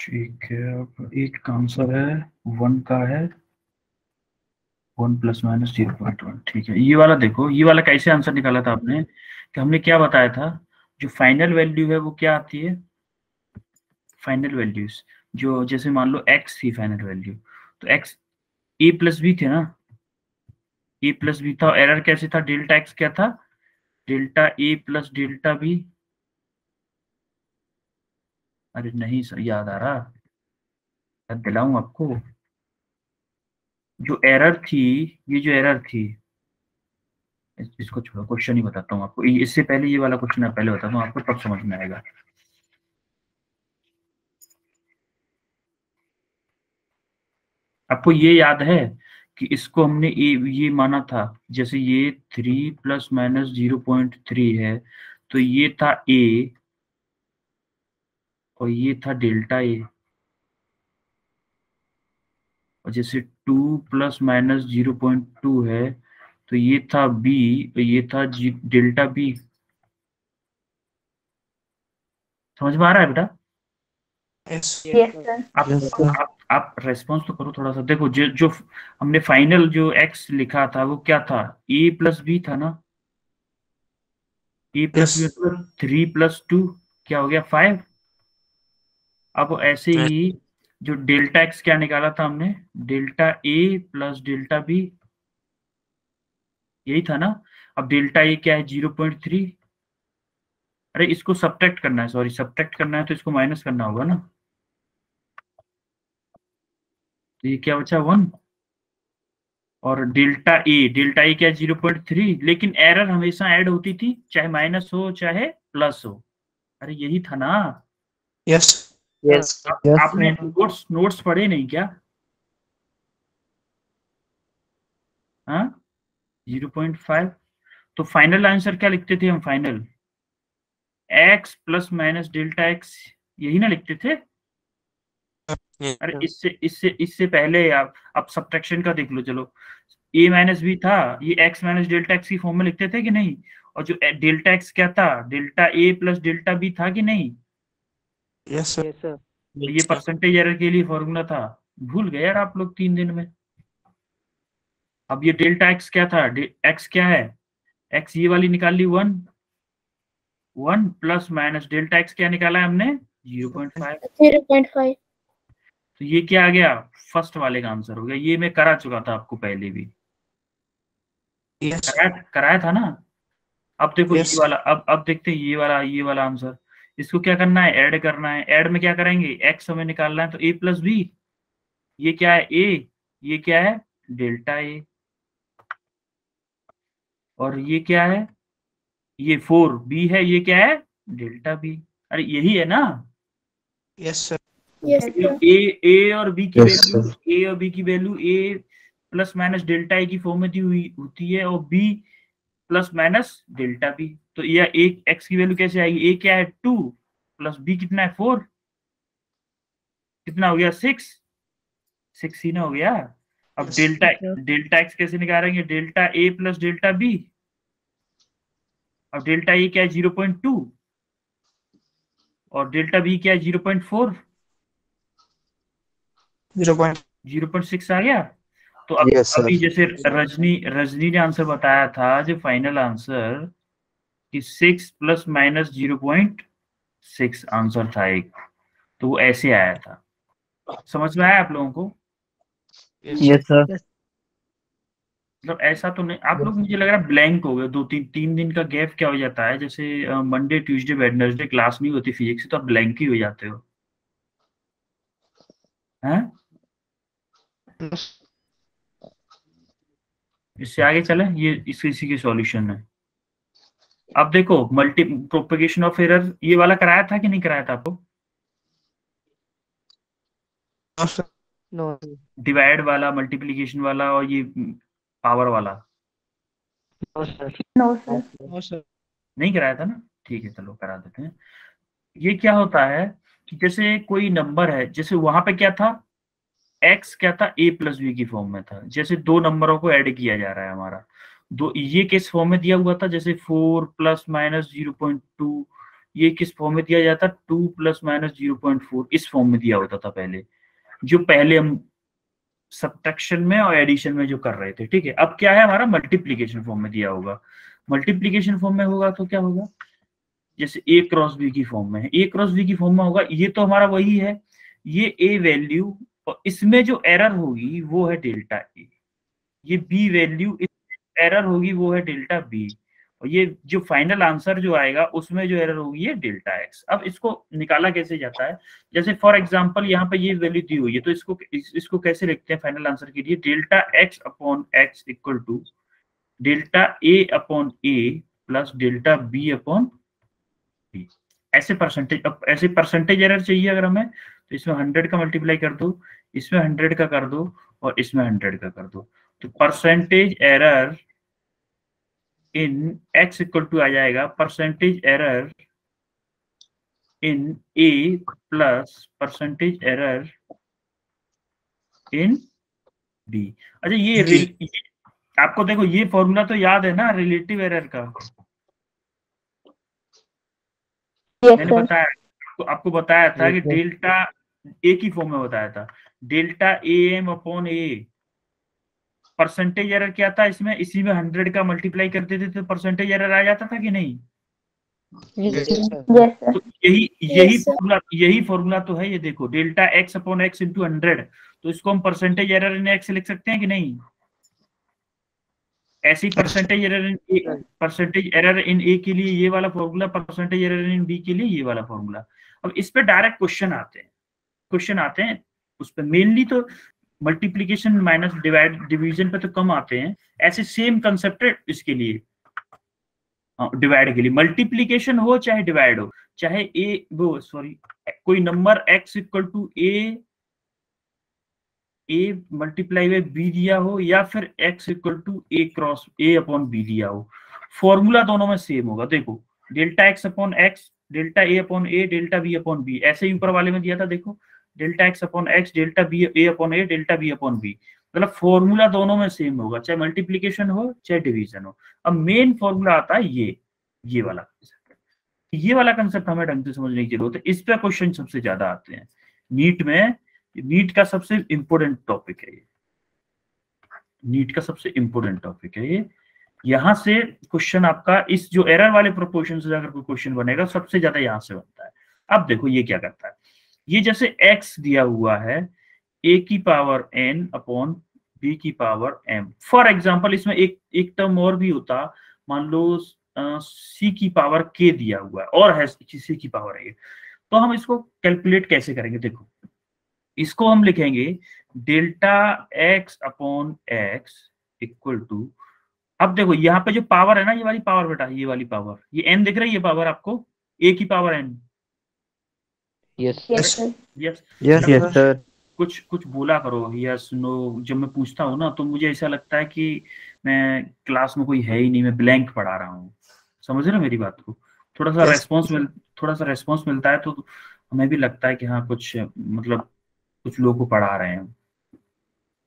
ठीक है, अब एक का आंसर है वन का है one plus minus zero point one ठीक है। ये वाला देखो, ये वाला कैसे आंसर निकाला था आपने, कि हमने क्या बताया था, जो फाइनल वैल्यू है वो क्या आती है? फाइनल वैल्यूज़ जो जैसे मान लो एक्स थी फाइनल वैल्यू तो एक्स ए प्लस बी थे ना? ए प्लस बी था एरर कैसे था? डेल्टा एक्स क्या था? Delta a plus delta b अरे नहीं सर याद आ रहा। याद दिलाऊं आपको? जो एरर थी ये जो एरर थी इसको छोड़ो क्वेश्चन ही बताता हूँ आपको। इससे पहले ये वाला क्वेश्चन पहले बताता हूँ आपको तब समझ में आएगा। आपको ये याद है कि इसको हमने ये, ये माना था जैसे ये three plus minus zero point three है तो ये था ए और ये था डेल्टा ए। और जैसे two plus minus zero point two है तो ये था बी और ये था डेल्टा बी। समझ में आ रहा है बेटा? Yes. आप, Yes, sir. आप आप रेस्पॉन्स तो करो थोड़ा सा। देखो जो जो हमने फाइनल जो एक्स लिखा था वो क्या था? ए प्लस बी था ना? A plus b three plus two क्या हो गया? फाइव अब ऐसे ही जो डेल्टा एक्स क्या निकाला था हमने? Delta a plus delta b. यही था ना? अब डेल्टा ए क्या है? Zero point three. अरे इसको सब्ट्रैक्ट करना है सॉरी सब्ट्रैक्ट करना है तो इसको माइनस करना होगा ना? तो ये क्या बचा? वन और डेल्टा ए डेल्टा ए क्या है? Zero point three. लेकिन एरर हमेशा ऐड होती थी चाहे माइनस हो चाहे प्लस हो। अरे यही था ना? Yes yes. Yes. Yes, आपने नोट्स नोट्स पढ़े नहीं क्या? हाँ? ज़ीरो पॉइंट फाइव तो फाइनल आंसर क्या लिखते थे हम final x plus minus delta x यही ना लिखते थे? अरे इससे इससे इससे पहले आप आप सब्ट्रैक्शन का देख लो चलो। ए माइनस बी था ये एक्स माइनस डेल्टा एक्स की फॉर्म में लिखते थे कि नहीं? और जो डेल्टा एक्स क्या था? Delta a plus delta b था कि नहीं? Yes sir. Yes, तो ये परसेंटेज एरर के लिए फॉर्मूला था। भूल गए यार आप लोग तीन दिन में। अब ये डेल्टा एक्स क्या था? एक्स क्या है? एक्स ये वाली निकाल ली one one plus minus delta x क्या निकाला है हमने? Zero point five zero point five. तो ये क्या आ गया? फ़र्स्ट वाले का आंसर हो गया। ये मैं करा चुका था आपको पहले भी। Yes कराया कराया था ना? अब देखो Yes. ये वाला अब अब देखते हैं ये वाला ये वाला आंसर इसको क्या करना है? ऐड करना है। ऐड में क्या करेंगे? एक्स हमें निकालना है तो ए प्लस बी ये क्या है? ए ये क्या है? डेल्टा ए और ये क्या है? ये फोर बी है ये क्या है? डेल्टा बी अरे यही है ना? Yes sir Yes, a a और बी की Yes, वैल्यू ए और बी की value a plus minus delta a की फॉर्म में दी हुई होती है और b plus minus delta b. तो यह एक एक्स की वैल्यू कैसे आएगी? ए क्या है? टू प्लस बी कितना है? फोर। कितना हो गया? सिक्स। सिक्स ही ना हो गया। अब डेल्टा Yes, डेल्टा एक्स कैसे निकालेंगे? Delta a plus delta b अब डेल्टा ए क्या है? Zero point two. और डेल्टा बी क्या है? Zero point four. zero point zero point six आ गया। तो अब Yes, अभी जैसे रजनी रजनी ने आंसर बताया था जो फाइनल आंसर कि six plus minus zero point six answer था एक। तो वो ऐसे आया था। समझ में आया आप लोगों को? Yes, sir. मतलब ऐसा तो नहीं आप लोग मुझे लग रहा है ब्लैंक हो गए दो तीन तीन दिन का गैप क्या हो जाता है? जैसे मंडे ट्यूसडे वेडनेसडे क्लास नहीं होती फिजिक्स तो आप ब्लैंक ही हो जाते हो। हैं? इससे आगे चले ये इस इसी की सॉल्यूशन है। अब देखो मल्टी प्रोपेगेशन ऑफ़ एरर ये वाला कराया था कि नहीं कराया था आपको? No. डिवाइड वाला मल्टीप्लीकेशन वाला और ये पावर वाला. No, sir. no sir. नहीं कराया था ना? ठीक है चलो करा देते हैं। ये क्या होता है कि जैसे कोई नंबर है जैसे वहाँ पे क्या था? X क्या था? ए प्लस बी की फॉर्म में था। जैसे दो नंबरों को ऐड किया जा रहा है हमारा। दो, ये किस फॉर्म में दिया हुआ था? जैसे four plus minus zero point two ये किस फॉर्म में दिया जाता? Two plus minus zero point four इस फॉर्म में दिया होता था पहले। जो पहले हम सब्ट्रैक्शन में और एडिशन में जो कर रहे थे, ठीक है? अब क्या है हमारा? मल्टीप्लीकेशन फॉर्म में दिया होगा। मल्टीप्लीकेशन फॉर्म में होगा तो क्या होगा? जैसे ए क्रॉस बी की फॉर्म में ए क्रॉस बी की फॉर्म में होगा। ये तो हमारा वही है। ये ए वैल्यू और इसमें जो एरर होगी वो है डेल्टा ए ये बी वैल्यू एरर होगी वो है डेल्टा बी और ये जो फाइनल आंसर जो आएगा उसमें जो एरर होगी ये डेल्टा एक्स अब इसको निकाला कैसे जाता है? जैसे फॉर एग्जांपल यहाँ पे ये वैल्यू दी हुई है तो इसको इस, इसको कैसे लिखते हैं फाइनल आंसर के लिए? Delta x upon x equal to delta a upon a plus delta b upon b ऐसे परसेंटेज अब ऐसे परसेंटेज एरर चाहिए अगर हमें तो इसमें हंड्रेड का मल्टीप्लाई कर दो इसमें हंड्रेड का कर दो और इसमें हंड्रेड का कर दो। तो percentage error in x equal to आ जाएगा। Percentage error in a plus percentage error in b अच्छा ये, ये आपको देखो ये फॉर्मूला तो याद है ना रिलेटिव एरर का yes मैंने बताया आपको, आपको बताया था कि डेल्टा ए की फॉर्म में बताया था। Delta a M upon a percentage error क्या था इसमें? इसी में हंड्रेड का मल्टीप्लाई करते थे तो परसेंटेज एरर आ जाता था कि नहीं? तो यही यही फॉर्मूला यही फॉर्मूला तो है ये देखो। Delta x upon x into hundred तो इसको हम परसेंटेज एरर इन एक्स लिख सकते हैं कि नहीं? ऐसी percentage error in a percentage error in a के लिए ये वाला formula percentage error in b के लिए ये वाला फॉर्मूला अब इस पे डायरेक्ट क्वेश्चन आते हैं. क्वेश्चन आते हैं. उस पर मेनली तो मल्टीप्लीकेशन माइनस डिवाइड डिवीज़न पे तो कम आते हैं. ऐसे सेम कंसेप्ट है इसके लिए. डिवाइड के लिए. मल्टीप्लीकेशन हो चाहे डिवाइड हो. चाहे ए वो सॉरी कोई number x equal to a a multiply by b दिया हो या फिर x equal to a cross a upon b दिया हो। फॉर्मूला दोनों में सेम होगा। देखो delta x upon x delta a upon a delta b upon b ऐसे ही ऊपर वाले में दिया था, देखो। Delta x upon x delta b a upon a delta b upon b मतलब फॉर्मूला दोनों में सेम होगा, चाहे मल्टीप्लीकेशन हो, चाहे डिवीज़न हो। अब मेन फॉर्मूला आता है ये ये वाला ये वाला कंसेप्ट हमें ढंग से समझने की ज़रूरत है। इस पे क्वेश्चन सबसे ज़्यादा आते हैं। नीट में नीट का सबसे इंपॉर्टेंट टॉपिक है ये। नीट का सबसे इंपॉर्टेंट टॉपिक है ये। यहाँ से क्वेश्चन आपका इस जो एरर वाले प्रोपोर्शन से अगर कोई क्वेश्चन बनेगा, सबसे ज़्यादा यहाँ से बनता है। अब देखो ये क्या करता है। ये जैसे x दिया हुआ है, a की पावर n अपॉन b की पावर m फॉर एग्ज़ाम्पल इसमें एक एक टर्म और भी होता। मान लो c की पावर k दिया हुआ है, और है, c की पावर है तो हम इसको कैलकुलेट कैसे करेंगे? देखो इसको हम लिखेंगे delta x upon x equal to अब देखो यहाँ पे जो पावर है ना ये वाली पावर बेटा ये वाली पावर ये एन दिख रही है पावर आपको a की power. Yes. yes yes Yes, yes, कुछ कुछ बोला करो यस नो जब मैं पूछता हूँ ना तो मुझे ऐसा लगता है कि मैं क्लास में कोई है ही नहीं मैं ब्लैंक पढ़ा रहा हूँ समझ रहे हो मेरी बात को थोड़ा सा Yes. रेस्पॉन्स मिल थोड़ा सा रेस्पॉन्स मिलता है तो हमें भी लगता है कि हाँ कुछ मतलब कुछ लोगों को पढ़ा रहे हैं।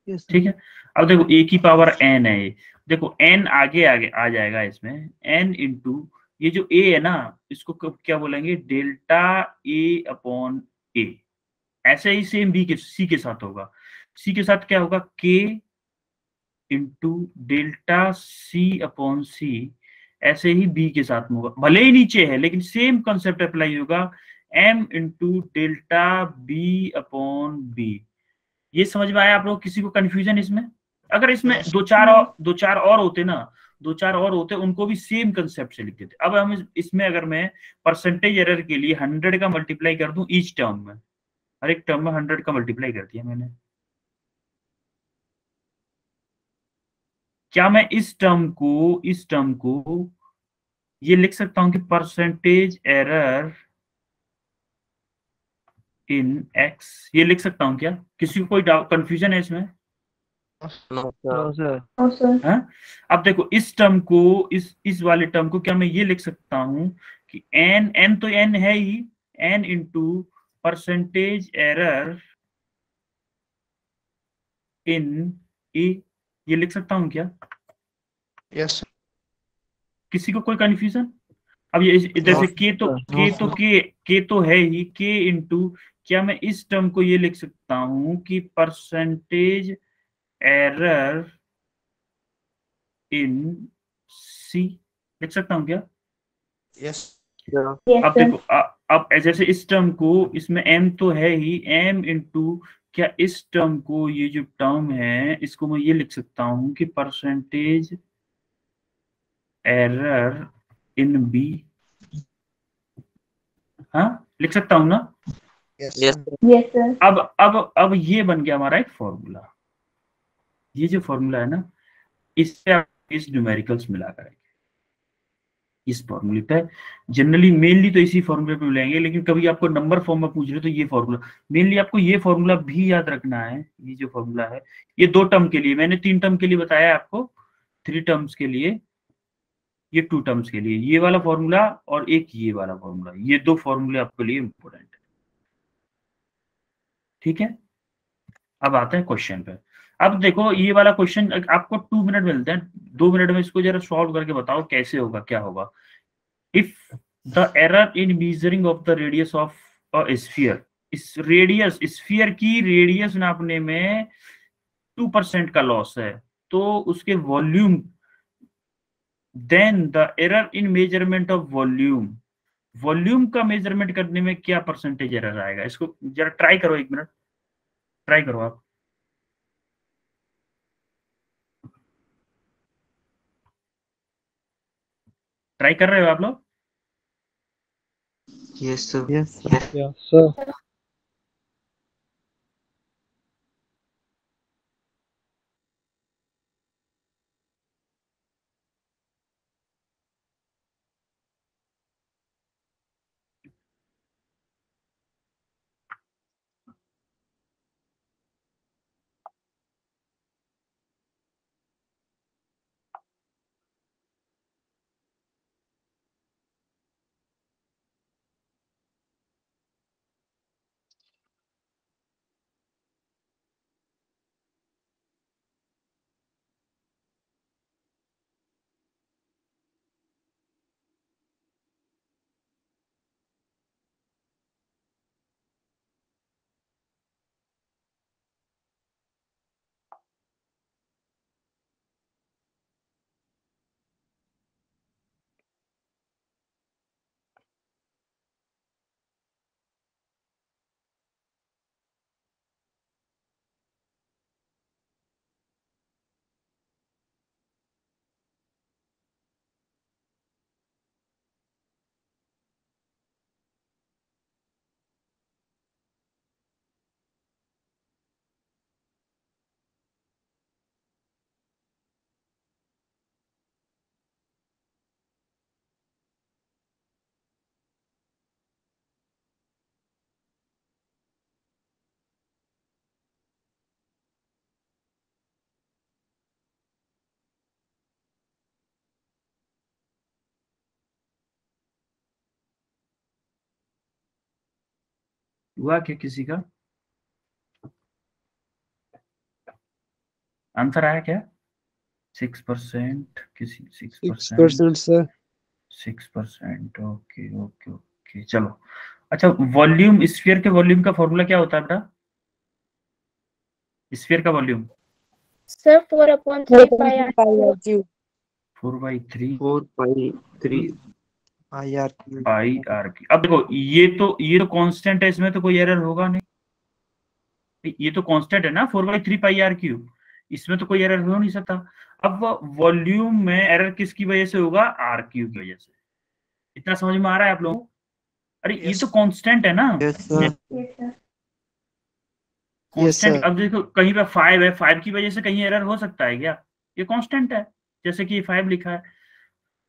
Yes. ठीक है? अब देखो ए की पावर एन है ये। देखो एन आगे आगे आ जाएगा इसमें। एन इंटू ये जो ए है ना इसको क्या बोलेंगे? डेल्टा ए अपॉन ए ऐसे ही सेम बी के सी के साथ होगा। सी के साथ क्या होगा? K into delta c upon c ऐसे ही बी के साथ होगा। भले ही नीचे है लेकिन सेम कंसेप्ट अप्लाई होगा। M into delta b upon b ये समझ में आया आप लोग? किसी को कंफ्यूजन इसमें? अगर इसमें दो चार और दो चार और होते ना दो चार और होते उनको भी सेम कंसेप्ट से लिख देते अब हम इसमें अगर मैं परसेंटेज एरर के लिए हंड्रेड का मल्टीप्लाई कर दूँ ईच टर्म में। हर एक टर्म में हंड्रेड का मल्टीप्लाई कर दिया मैंने। क्या मैं इस टर्म को इस टर्म को ये लिख सकता हूँ कि परसेंटेज एरर इन एक्स ये लिख सकता हूँ क्या? किसी को कोई कंफ्यूजन है इसमें? No. No, हाँ? अब देखो इस टर्म को इस इस वाले टर्म को क्या मैं ये लिख सकता हूँ कि n n तो n है ही n into percentage error in a ये लिख सकता हूँ क्या? Yes Yes. किसी को कोई कंफ्यूजन अब ये जैसे के तो के तो के के तो है ही के इंटू क्या मैं इस टर्म को ये लिख सकता हूँ कि परसेंटेज एरर इन सी लिख सकता हूँ क्या? Yes. Yes, अब देखो अब जैसे इस टर्म को इसमें m तो है ही m इंटू क्या इस टर्म को ये जो टर्म है इसको मैं ये लिख सकता हूँ कि परसेंटेज एरर इन बी हाँ? लिख सकता हूँ ना? Yes. Yes. Yes, अब अब अब ये बन गया हमारा एक फॉर्मूला ये जो फॉर्मूला है ना इससे आप इस न्यूमेरिकल्स मिला करेंगे। इस फॉर्मूले पे। जनरली मेनली तो इसी फॉर्मूले पे मिलेंगे लेकिन कभी आपको नंबर फॉर्म में पूछ रहे हो तो ये फॉर्मूला मेनली आपको ये फॉर्मूला भी याद रखना है ये जो फॉर्मूला है ये दो टर्म के लिए। मैंने तीन टर्म के लिए बताया आपको। थ्री टर्म्स के लिए ये टू टर्म्स के लिए। ये वाला फॉर्मूला और एक ये वाला फॉर्मूला ये दो फॉर्मूले आपके लिए इंपॉर्टेंट है। ठीक है? अब आते हैं क्वेश्चन पे। अब देखो, ये वाला क्वेश्चन आपको टू मिनट मिलते हैं। दो मिनट में इसको जरा सॉल्व करके बताओ, कैसे होगा, क्या होगा? If the error in measuring of the radius of sphere इस रेडियस स्फीयर की रेडियस नापने में टू परसेंट का लॉस है तो उसके volume then the error in measurement of volume volume का मेज़रमेंट करने में क्या परसेंटेज एरर आएगा? इसको जरा ट्राई करो एक मिनट। ट्राई करो आप। ट्राई कर रहे हो आप लोग? यस सर यस Yes, हुआ क्या किसी का? आंसर आया क्या? सिक्स परसेंट किसी six percent percent, sir. Six percent okay okay okay चलो। अच्छा वॉल्यूम स्फीयर के वॉल्यूम का फॉर्मूला क्या होता है बेटा? स्फीयर का volume Sir, 4 upon 3 pi r cube. Four by three I r की अब देखो ये तो ये तो कांस्टेंट है इसमें तो कोई एरर होगा नहीं। ये तो कांस्टेंट है ना four by three pi r cube इसमें तो कोई एरर हो नहीं सकता। अब वॉल्यूम में एरर किसकी वजह से होगा? आर क्यूब की वजह से। इतना समझ में आ रहा है आप लोगों को? अरे ये Yes. तो कांस्टेंट है ना। Yes. Yes. Yes, अब देखो कहीं पे फाइव है फाइव की वजह से कहीं एरर हो सकता है क्या? ये कांस्टेंट है जैसे कि फाइव लिखा है।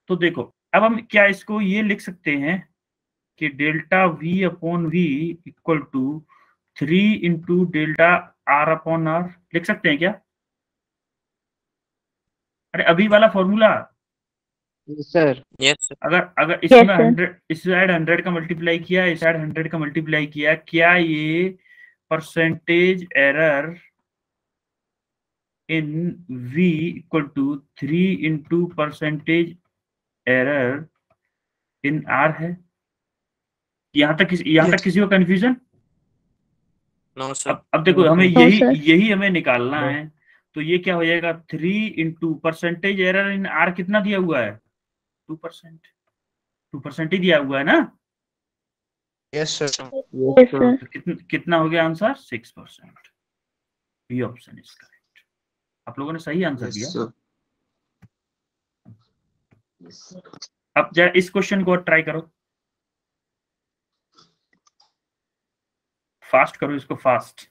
तो देखो अब हम क्या इसको ये लिख सकते हैं कि delta v upon v equal to three into delta r upon r लिख सकते हैं क्या अरे अभी वाला फॉर्मूला. Yes, sir. अगर अगर इसमें. हंड्रेड इस साइड हंड्रेड का मल्टीप्लाई किया इस साइड हंड्रेड का मल्टीप्लाई किया क्या ये percentage error in v equal to three into percentage error in r है? यहाँ तक किसी यहाँ तक किसी को कंफ्यूजन नो सर अब अब देखो हमें No, यही sir. यही हमें निकालना है तो ये क्या हो जाएगा? Three into percentage error in r कितना दिया हुआ है? टू परसेंट टू परसेंट ही दिया हुआ है ना? यस सर Yes, तो कितना कितना हो गया answer six percent b option is correct आप लोगों ने सही आंसर yes, दिया। अब जरा इस क्वेश्चन को ट्राई करो। फास्ट करो इसको फास्ट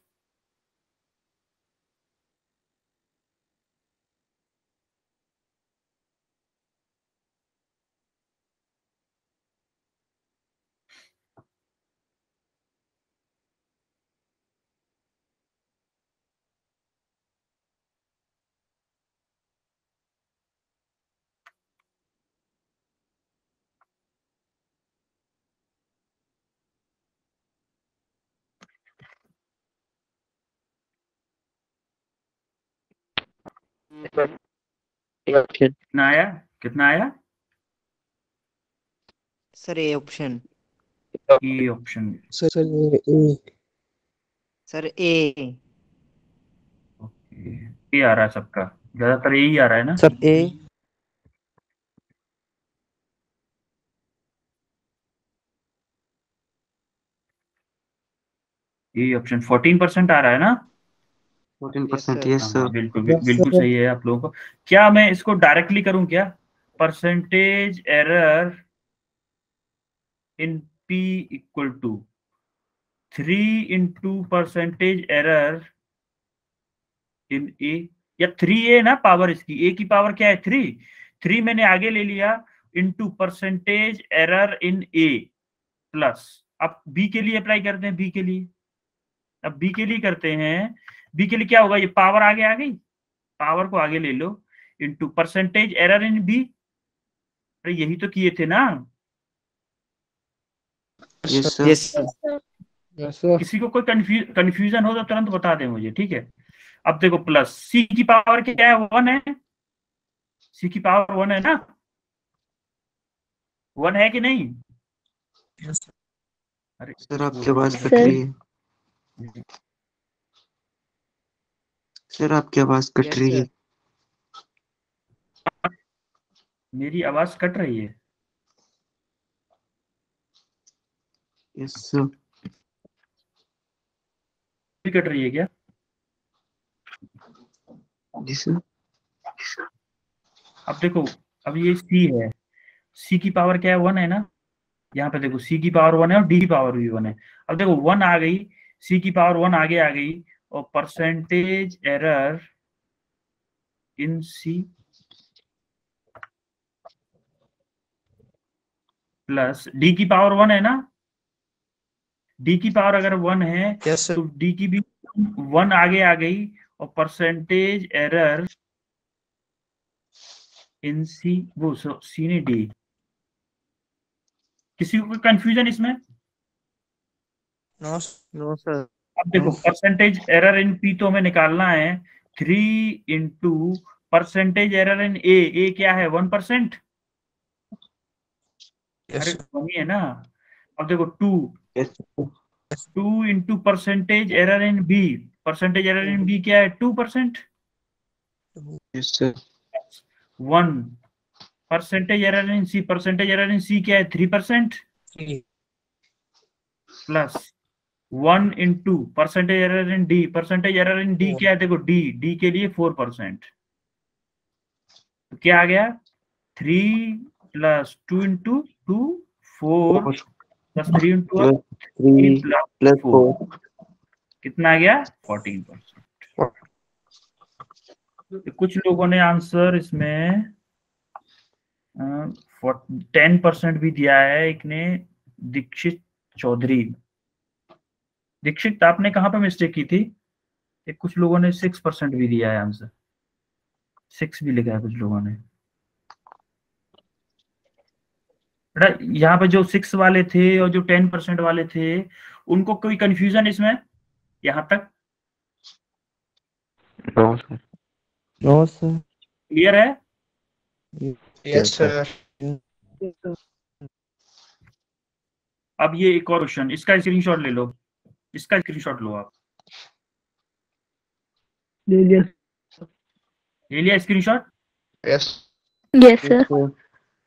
कितना आया? कितना आया? Sir a option e option sir sir a sir a ये आ रहा है सबका। ज़्यादातर यही आ रहा है ना? सर ए ये ऑप्शन फोर्टीन परसेंट आ रहा है ना? Fourteen percent, percent yes sir बिल्कुल बिल- बिल्कुल सही है आप लोगों को। क्या मैं इसको डायरेक्टली करूँ क्या? Percentage error in P equal to three into percentage error in A या थ्री ए ना पावर इसकी? ए की पावर क्या है? थ्री थ्री मैंने आगे ले लिया into percentage error in A plus अब बी के लिए अप्लाई करते हैं बी के लिए। अब बी के लिए करते हैं बी के लिए क्या होगा? ये पावर आगे आ गई। पावर को आगे ले लो। Into percentage error in B अरे यही तो किए थे ना। Yes, sir. किसी को कोई कंफ्यूजन हो तो तुरंत बता दें मुझे ठीक है? अब देखो प्लस सी की पावर क्या है? वन है। सी की पावर वन है ना? वन है कि नहीं? अरे। सर आपकी आवाज़ कट सर। आपकी आवाज़ कट Yes, रही है। मेरी आवाज़ कट रही है? Yes sir. कट रही है क्या? जी सर। अब देखो अब ये सी है। सी की पावर क्या है? वन है ना? यहाँ पे देखो सी की पावर वन है और डी की पावर भी वन है। अब देखो वन आ गई सी की पावर वन आगे आ गई। और percentage error in C plus D की पावर वन है ना? डी की पावर अगर वन है यस तो डी की भी वन आगे आ गई और परसेंटेज एरर इन सी वो सी ने डी किसी को कंफ्यूजन इसमें? नो नो सर अब देखो परसेंटेज एरर इन पी तो हमें निकालना है। Three into percentage error in A A क्या है? वन परसेंट अरे यस है ना। अब देखो two two into percentage error in B percentage error in B क्या है? Two percent one percentage error in C percentage error in C क्या है? Three percent plus one into percentage error in D percentage error in D क्या है? देखो D D के लिए four percent तो क्या आ गया? Three plus two into two four plus three into three plus four four कितना आ गया? फोर्टीन परसेंट कुछ लोगों ने आंसर इसमें टेन परसेंट भी दिया है। एक ने दीक्षित चौधरी। दीक्षित आपने कहाँ पे मिस्टेक की थी? एक कुछ लोगों ने सिक्स परसेंट भी दिया है आंसर सिक्स भी लिखा है कुछ लोगों ने। बेटा यहाँ पे जो सिक्स वाले थे और जो टेन परसेंट वाले थे उनको कोई कंफ्यूजन इसमें? यहाँ तक? No sir no sir clear है? यस सर अब ये एक और क्वेश्चन इसका स्क्रीनशॉट ले लो। इसका स्क्रीनशॉट लो आप? ले लिया ले लिया स्क्रीनशॉट यस sir.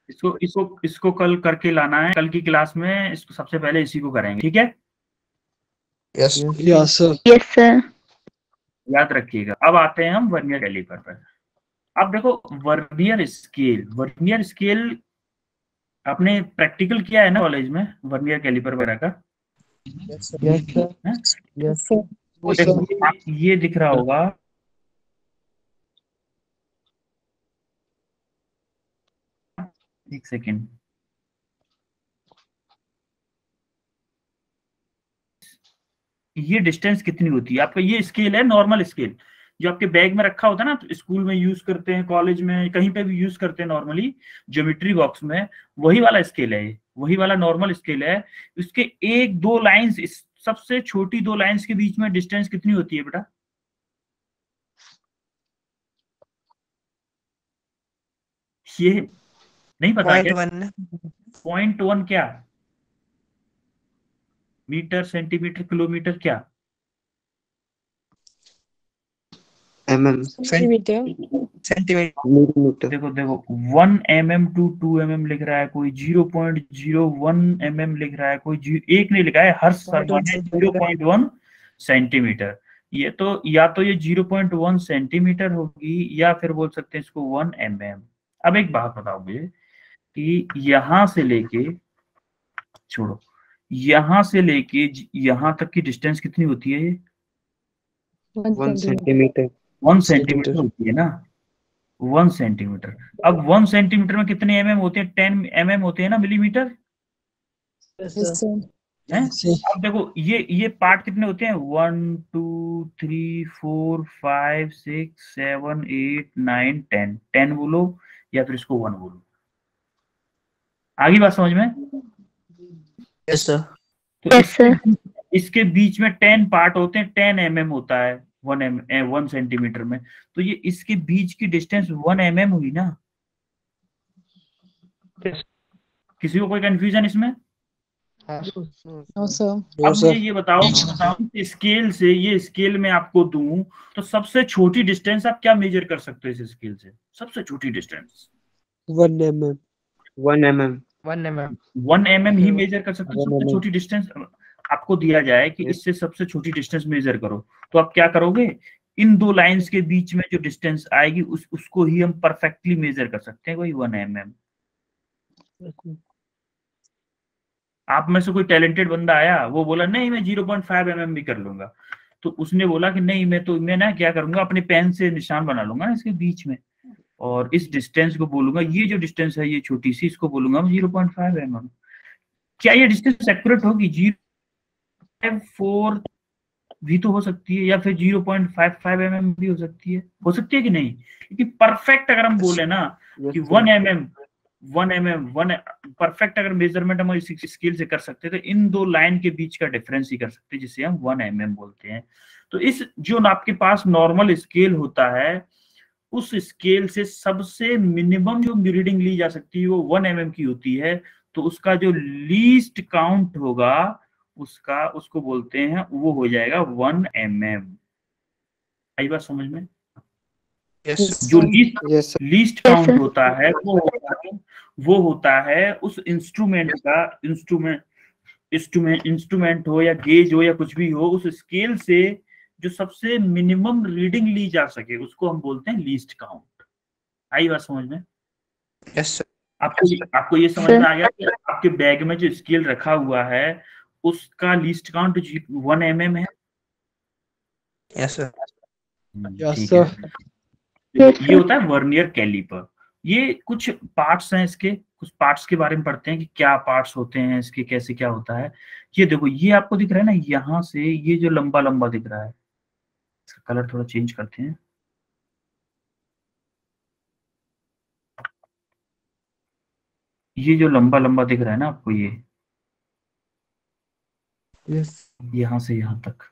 इसको इसको इसको कल करके लाना है। कल की क्लास में इसको सबसे पहले इसी को करेंगे ठीक है? Yes yes sir Yes, sir. याद रखिएगा। अब आते हैं हम वर्नियर कैलिपर पर। अब देखो वर्नियर स्केल वर्नियर स्केल आपने प्रैक्टिकल किया है ना कॉलेज में वर्नियर कैलिपर वगैरह का? Yes sir? यस सर देखो, ये दिख रहा होगा। एक सेकेंड। ये डिस्टेंस कितनी होती है? आपका ये स्केल है नॉर्मल स्केल। जो आपके बैग में रखा होता है ना तो स्कूल में यूज़ करते हैं कॉलेज में कहीं पे भी यूज़ करते हैं नॉर्मली ज्योमेट्री बॉक्स में वही वाला स्केल है वही वाला नॉर्मल स्केल है। इसके एक दो लाइंस सबसे छोटी दो लाइंस के बीच में डिस्टेंस कितनी होती है बेटा? ये नहीं पता पॉइंट वन क्या? मीटर सेंटीमीटर किलोमीटर क्या? M M centimetre. मिलीमीटर देखो देखो one M M two two M M लिख रहा है कोई zero point zero one M M लिख रहा है कोई एक नहीं लिखा है हर शर्मा ने ज़ीरो पॉइंट वन सेंटीमीटर। ये तो या तो ये ज़ीरो पॉइंट वन सेंटीमीटर होगी या फिर बोल सकते हैं इसको वन एम एम अब एक बात बताओ मुझे कि यहाँ से लेके छोड़ो यहाँ से लेके यहाँ तक की डिस्टेंस कितनी होती है ये? One centimetre. One centimetre. होती है ना? वन सेंटीमीटर अब वन सेंटीमीटर में कितने एम होते हैं? टेन एम होते हैं ना मिलीमीटर अब देखो ये ये पार्ट कितने होते हैं? One two three four five six seven eight nine ten ten बोलो या फिर इसको वन बोलो? आगे बात समझ में? यस सर तो Yes, sir. इसके, इसके बीच में टेन पार्ट होते हैं टेन एम mm होता है। वन एम वन सेंटीमीटर में। तो ये इसके बीच की डिस्टेंस वन एम mm हुई ना? किसी को कोई कंफ्यूजन इसमें? अब मुझे ये बताओ स्केल से ये स्केल में आपको दूँ तो सबसे छोटी डिस्टेंस आप क्या मेजर कर सकते हो इस स्केल से? सबसे छोटी distance one M M one M M one M M one M ही मेजर कर सकते हो सबसे. छोटी डिस्टेंस आपको दिया जाए कि इससे सबसे छोटी डिस्टेंस मेजर करो। तो आप क्या करोगे? इन दो लाइंस के बीच में जो डिस्टेंस आएगी उस उसको ही हम परफेक्टली मेजर कर सकते हैं। वही वन एम एम आप में से कोई टैलेंटेड बंदा आया वो बोला नहीं मैं ज़ीरो पॉइंट फाइव एम भी कर लूँगा। तो उसने बोला कि नहीं मैं तो मैं ना क्या करूँगा अपने पेन से निशान बना लूँगा ना इसके बीच में। और इस डिस्टेंस को बोलूँगा ये जो डिस्टेंस है ये छोटी सी इसको बोलूँगा मैं ज़ीरो पॉइंट फाइव एम क्या ये डिस्टेंस एक्यूरेट होगी? ज़ीरो फोर भी तो हो सकती है या फिर zero point five five M M भी हो सकती है। हो सकती है कि नहीं? क्योंकि परफेक्ट अगर हम बोले ना कि one M M one M M one perfect अगर मेज़रमेंट हम इस स्केल से कर सकते हैं तो इन दो लाइन के बीच का डिफरेंस ही कर सकते हैं जिसे हम वन एम एम बोलते हैं। तो इस जो आपके पास नॉर्मल स्केल होता है उस स्केल से सबसे मिनिमम जो रीडिंग ली जा सकती है वो वन एम एम की होती है। तो उसका जो लीस्ट काउंट होगा उसका उसको बोलते हैं वो हो जाएगा वन एम एम। आई बात समझ में? Yes, जो least sir least count sir. होता है वो होता है वो होता है उस इंस्ट्रूमेंट का इंस्ट्रूमेंट इंस्ट्रूमेंट इंस्ट्रूमेंट हो या गेज हो या कुछ भी हो उस स्केल से जो सबसे मिनिमम रीडिंग ली जा सके उसको हम बोलते हैं लीस्ट काउंट आई बात समझ में? यस सर आपको आपको ये समझ में आ गया कि आपके बैग में जो स्केल रखा हुआ है उसका least count one M M है। यस सर ठीक Yes, है। sir. Yes, ये होता है वर्नियर कैलिपर ये कुछ पार्ट्स हैं इसके कुछ पार्ट्स के बारे में पढ़ते हैं कि क्या पार्ट्स होते हैं इसके कैसे क्या होता है। ये देखो ये आपको दिख रहा है ना यहाँ से ये जो लंबा लंबा दिख रहा है इसका कलर थोड़ा चेंज करते हैं। ये जो लंबा लंबा दिख रहा है ना आपको ये। यस यहाँ से यहाँ तक।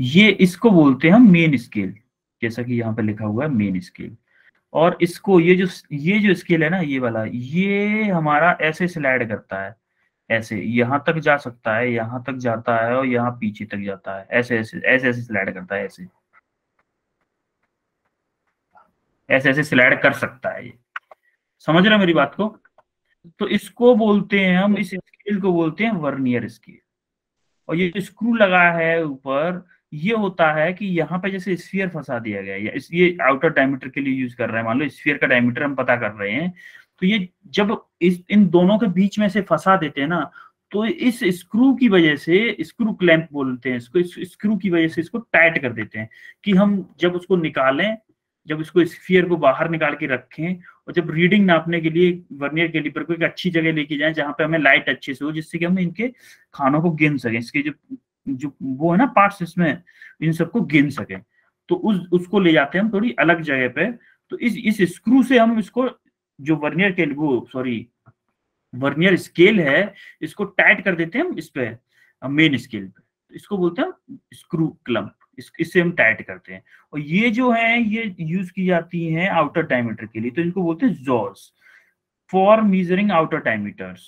ये इसको बोलते हैं हम मेन स्केल जैसा कि यहाँ पे लिखा हुआ है मेन स्केल और इसको ये जो ये जो स्केल है ना, ये वाला, ये हमारा ऐसे स्लाइड करता है, ऐसे, यहाँ तक जा सकता है, यहाँ तक जाता है और यहाँ पीछे तक जाता है। ऐसे ऐसे ऐसे ऐसे स्लाइड करता है, ऐसे। ऐसे ऐसे स्लाइड कर सकता है ये। समझ रहे मेरी बात को? तो इसको बोलते हैं हम, इस स्केल को बोलते हैं वर्नियर स्केल और ये स्क्रू लगा है ऊपर, ये होता है कि यहाँ पे जैसे स्फीयर फंसा दिया गया है, ये आउटर डायमीटर के लिए यूज़ कर रहे हैं। मान लो स्फीयर का डायमीटर हम पता कर रहे हैं तो ये जब इस, इन दोनों के बीच में से फंसा देते हैं ना तो इस स्क्रू की वजह से स्क्रू क्लैंप बोलते हैं इसको, इस स्क्रू की वजह से इसको टाइट कर देते हैं कि हम जब उसको निकालें, जब इसको स्फीयर को बाहर निकाल के रखें और जब रीडिंग नापने के लिए वर्नियर कैलिपर को एक अच्छी जगह लेके जाएँ जहाँ पे हमें लाइट अच्छे से हो, जिससे कि हम इनके खानों को गिन सकें, इसके जो जो वो है ना पार्ट्स इसमें, इन सबको गिन सकें। तो उस, उसको ले जाते हैं हम थोड़ी अलग जगह पे। तो इस इस स्क्रू से हम इसको जो वर्नियर के वो सॉरी वर्नियर स्केल है, इसको टाइट कर देते हैं हम इस पे मेन स्केल पे। तो इसको बोलते हैं स्क्रू क्लम्प इस, इससे हम टाइट करते हैं। और ये जो है ये यूज़ की जाती है आउटर डायमीटर के लिए तो इनको बोलते हैं जॉर्स फॉर मीजरिंग आउटर डायमीटर्स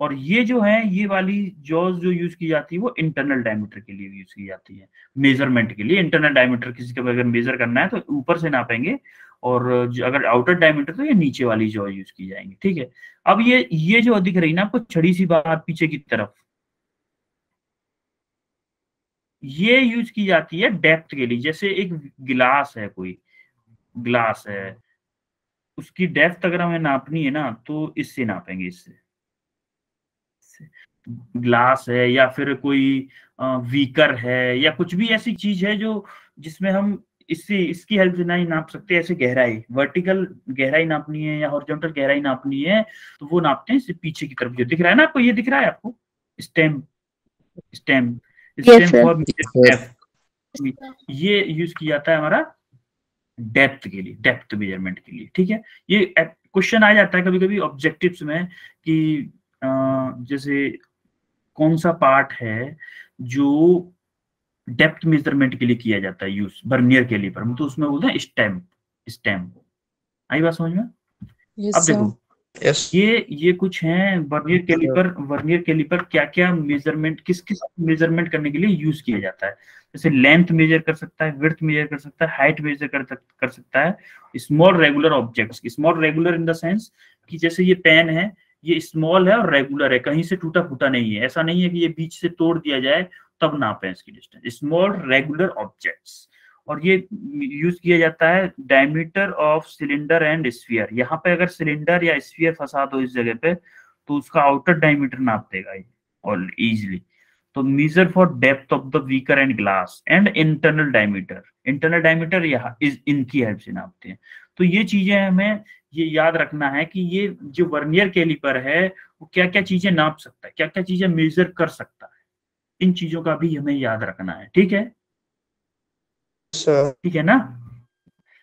और ये जो है ये वाली जॉज जो यूज़ की जाती है वो इंटरनल डायमीटर के लिए यूज़ की जाती है। मेज़रमेंट के लिए इंटरनल डायमीटर किसी का अगर मेजर करना है तो ऊपर से नापेंगे। और अगर आउटर डायमीटर तो ये नीचे वाली जॉ यूज़ की जाएँगी ठीक है? अब ये ये जो दिख रही ना आपको छड़ी सी बात पीछे की तरफ़ ये यूज़ की जाती है डेप्थ के लिए। जैसे एक गिलास है कोई, ग्लास है, उसकी डेप्थ अगर हमें नापनी है ना तो इससे नापेंगे इससे। ग्लास है या फिर कोई वीकर है या कुछ भी ऐसी चीज़ है जो, जिसमें हम इससे, इसकी हेल्प से नहीं नाप सकते, ऐसे गहराई वर्टिकल गहराई नापनी है या हॉरिजॉन्टल गहराई नापनी है तो वो नापते हैं इससे पीछे की तरफ़ जो दिख रहा है ना आपको, ये दिख रहा है आपको? स्टेम स्टेम ये यूज़ किया जाता है हमारा डेप्थ के लिए डेप्थ मेज़रमेंट के लिए ठीक है? ये क्वेश्चन आ जाता है कभी कभी ऑब्जेक्टिव्स में कि जैसे कौन सा पार्ट है जो डेप्थ मेज़रमेंट के लिए किया जाता है यूज़ बर्नियर के लिए पर तो उसमें बोलते हैं स्टैम्प स्टैम्प आई बात समझ में? Yes, अब देखो yes. ये ये कुछ हैं वर्नियर कैलिपर वर्नियर कैलिपर क्या क्या मेज़रमेंट किस किस मेज़रमेंट करने के लिए यूज़ किया जाता है? जैसे लेंथ मेजर कर सकता है विर्थ मेजर कर सकता है हाइट मेजर कर कर सकता है small regular objects small regular in the sense कि जैसे ये पेन है ये स्मॉल है और रेगुलर है कहीं से टूटा फूटा नहीं है। ऐसा नहीं है कि ये बीच से तोड़ दिया जाए तब नापे इसकी डिस्टेंस स्मॉल रेगुलर ऑब्जेक्ट्स और ये यूज़ किया जाता है diameter of cylinder and sphere यहाँ पे अगर सिलेंडर या स्फीयर फंसा दो इस जगह पे तो उसका आउटर डायमीटर नाप देगा ये, और इजिली तो measure for depth of the beaker and glass and internal diameter internal diameter यहाँ इनकी हेल्प से नापते हैं। तो ये चीज़ें हमें ये याद रखना है कि ये जो वर्नियर कैलिपर है, वो क्या क्या चीज़ें नाप सकता है क्या क्या चीज़ें मेजर कर सकता है। इन चीज़ों का भी हमें याद रखना है, ठीक है? ठीक है ना?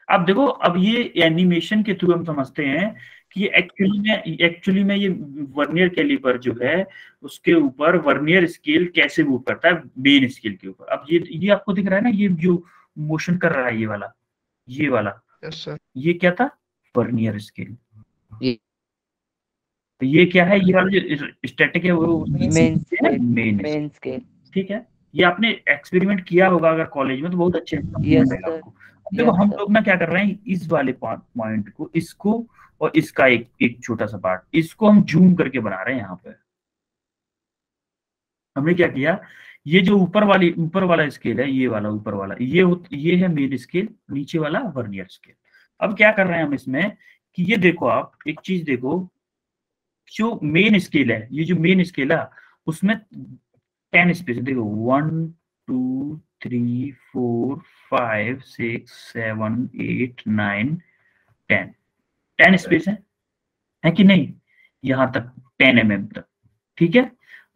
अब देखो अब ये एनिमेशन के थ्रू हम समझते हैं कि एक्चुअली में एक्चुअली में ये वर्नियर कैलिपर जो है उसके ऊपर वर्नियर स्केल कैसे मूव करता है? मेन स्केल के ऊपर। अब ये ये आपको दिख रहा है ना ये जो मोशन कर रहा है ये वाला ये वाला। Yes, ये क्या था? वर्नियर स्केल तो ये क्या है? ये वाला जो स्टैटिक है वो मेन स्केल ठीक है? ये आपने एक्सपेरिमेंट किया होगा अगर कॉलेज में तो बहुत अच्छे yes, आपको। देखो हम लोग ना क्या कर रहे हैं इस वाले पॉइंट को इसको और इसका एक एक छोटा सा पार्ट इसको हम जूम करके बना रहे हैं यहाँ पे हमने क्या किया ये जो ऊपर वाली ऊपर वाला स्केल है ये वाला ऊपर वाला ये ये है मेन स्केल नीचे वाला वर्नियर स्केल अब क्या कर रहे हैं हम इसमें कि ये देखो आप एक चीज़ देखो जो मेन स्केल है ये जो मेन स्केल है उसमें टेन स्पेस देखो one two three four five six seven eight nine ten. Ten space है है कि नहीं? यहाँ तक टेन एम एम तक। ठीक है?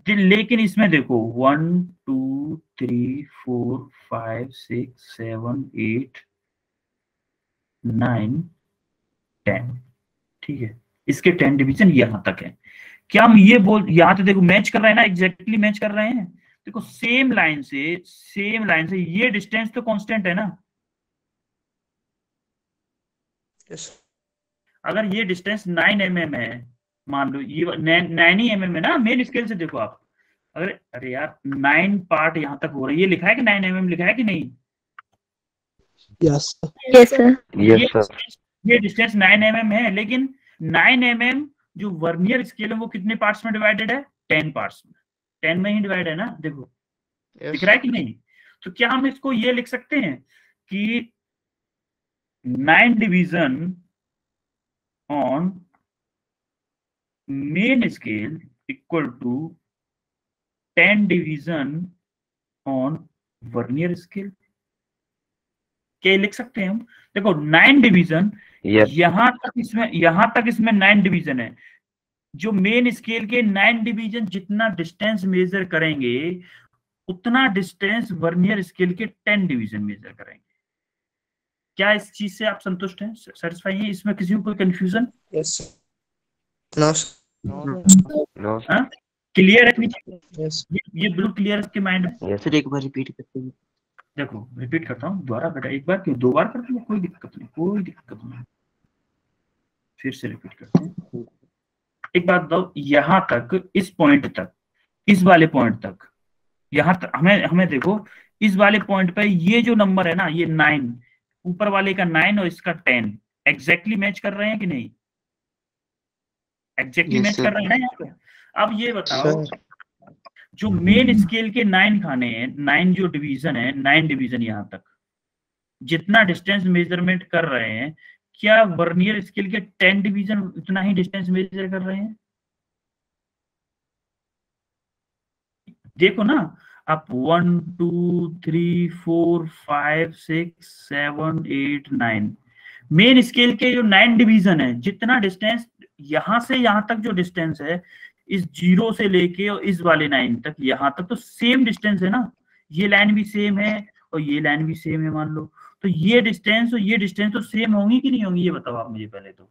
लेकिन इसमें देखो one two three four five six seven eight nine ten. ठीक है? इसके टेन डिवीज़न यहाँ तक है। क्या हम ये बोल यहाँ तो देखो मैच कर रहे हैं ना एग्जैक्टली मैच कर रहे हैं देखो सेम लाइन से सेम लाइन से ये डिस्टेंस तो कांस्टेंट है ना yes. अगर ये डिस्टेंस नाइन एम एम है मान लो ये नाइन ही एम एम है ना मेन स्केल से देखो आप अगर अरे यार नाइन पार्ट यहाँ तक हो रहा है ये लिखा है कि नाइन एम एम लिखा है कि नहीं Yes. Yes, sir. ये डिस्टेंस नाइन एम एम है लेकिन नाइन एम एम जो वर्नियर स्केल है वो कितने पार्ट्स में डिवाइडेड है? टेन पार्ट्स में। टेन में ही डिवाइड है ना? देखो। Yes. दिख रहा है कि नहीं? तो क्या हम इसको ये लिख सकते हैं कि nine division on main scale equal to ten division on vernier scale क्या लिख सकते हैं हम? देखो नाइन डिवीज़न Yes. यहाँ तक इसमें यहाँ तक इसमें नाइन डिवीज़न है। जो मेन स्केल के नाइन डिवीज़न जितना डिस्टेंस मेजर करेंगे उतना डिस्टेंस वर्नियर स्केल के टेन डिवीज़न मेजर करेंगे। क्या इस चीज़ से आप संतुष्ट हैं? सेटिस्फाई हैं? इसमें किसी को कोई कंफ्यूजन. No. sir. क्लियर है? ये Yes. ये ब्लू क्लियर है माइंड में। सर एक बार रिपीट करते हैं। देखो रिपीट करता हूँ दोबारा बेटा एक बार क्यों? दो बार कर दूँगा कोई दिक्कत नहीं कोई दिक्कत नहीं। फिर से रिपीट करते हैं। एक बात बताओ यहाँ तक इस पॉइंट तक इस वाले पॉइंट तक यहाँ तक हमें हमें देखो इस वाले पॉइंट पे ये जो नंबर है ना ये नाइन ऊपर वाले का नाइन और इसका टेन एग्जैक्टली मैच कर रहे हैं कि नहीं? एग्जैक्टली मैच कर रहे हैं यहाँ पे? अब ये बताओ जो मेन स्केल के नाइन खाने हैं नाइन जो डिवीज़न है नाइन डिवीज़न यहाँ तक जितना डिस्टेंस मेज़रमेंट कर रहे हैं क्या वर्नियर स्केल के टेन डिवीज़न उतना ही डिस्टेंस मेजर कर रहे हैं? देखो ना, आप one, two, three, four, five, six, seven, eight, nine. Main scale के जो नाइन डिवीज़न है, जितना डिस्टेंस यहाँ से यहाँ तक जो डिस्टेंस है, इस ज़ीरो से लेके और इस वाले लाइन तक, यहाँ तक तो सेम डिस्टेंस है ना। ये लाइन भी सेम है और ये लाइन भी सेम है, मान लो। तो ये डिस्टेंस और ये डिस्टेंस तो सेम होंगी कि नहीं होंगी? ये बताओ आप मुझे पहले तो।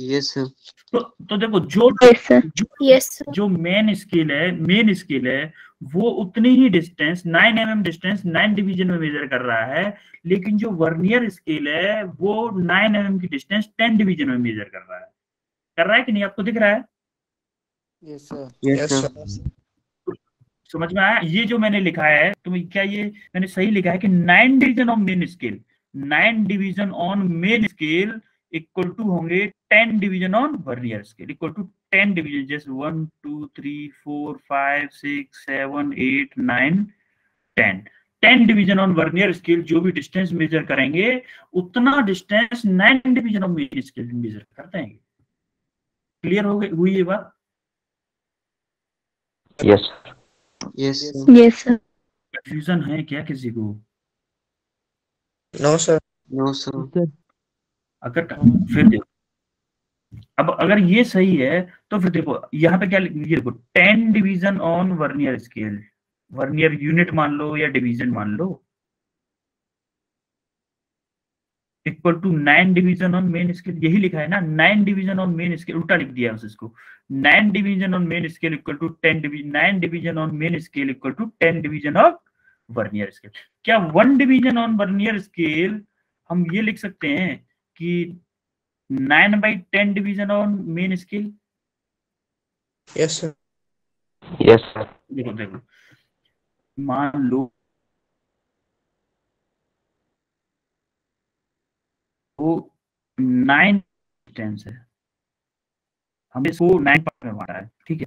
यस सर तो, तो देखो जो Yes, जो Yes, जो मेन स्केल है मेन स्केल है वो उतनी ही distance 9 M M distance 9 division में मेजर कर रहा है लेकिन जो वर्नियर स्केल है वो 9 एम एम की डिस्टेंस 10 डिवीज़न में मेजर कर रहा है। कर रहा है कि नहीं? आपको दिख रहा है? यस सर यस सर समझ में आया? ये जो मैंने लिखा है तो क्या ये मैंने सही लिखा है कि nine division on main scale nine division on main scale equal to होंगे ten division on vernier scale equal to ten division जैसे one two three four five six seven eight nine ten ten division on vernier scale जो भी distance measure करेंगे, उतना distance nine division on main scale measure कर देंगे। Clear हो गई? हुई ये बात? Yes Yes. Yes sir confusion है क्या किसी को? नो सर नो सर अगर फिर देखो। अब अगर ये सही है तो फिर देखो यहाँ पे क्या लिखिए ये देखो ten division on vernier scale vernier unit मान लो या डिवीज़न मान लो। Equal to nine division on main scale यही लिखा है ना nine division on main scale उल्टा लिख दिया उस इसको nine division on main scale equal to ten division nine division on main scale equal to ten division of vernier scale क्या one division on vernier scale हम ये लिख सकते हैं कि nine by ten division on main scale Yes, sir. Yes, sir. देखो देखो मान लो वो नाइन डिस्टेंस है। हमने इसको नाइन पार्ट में बांटा है, ठीक है?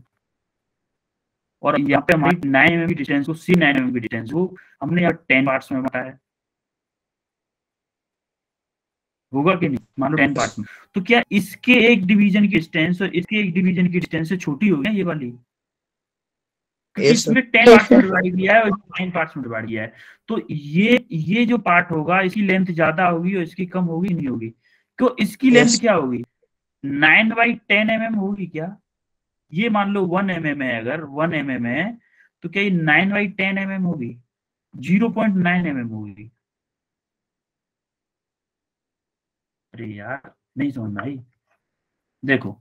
और यहाँ पे हमारी नाइन एम की डिस्टेंस को सी नाइन एम की डिस्टेंस को हमने यहाँ टेन पार्ट्स में बांटा है। होगा कि नहीं? मान लो टेन पार्ट्स में। तो क्या इसके एक डिवीज़न की डिस्टेंस और इसके एक डिवीज़न की डिस्टेंस से छोटी होगी ये वाली. इसमें टेन पार्ट्स में डिवाइड है और नाइन पार्ट्स में डिवाइड है। तो ये ये जो पार्ट होगा इसकी लेंथ ज़्यादा होगी और इसकी कम होगी नहीं होगी। तो इसकी लेंथ क्या होगी? Nine by ten M M होगी क्या? ये मान लो वन एम एम है अगर वन एम एम है तो क्या ये nine by ten M M होगी? Zero point nine M M होगी। अरे यार नहीं समझ में आई। देखो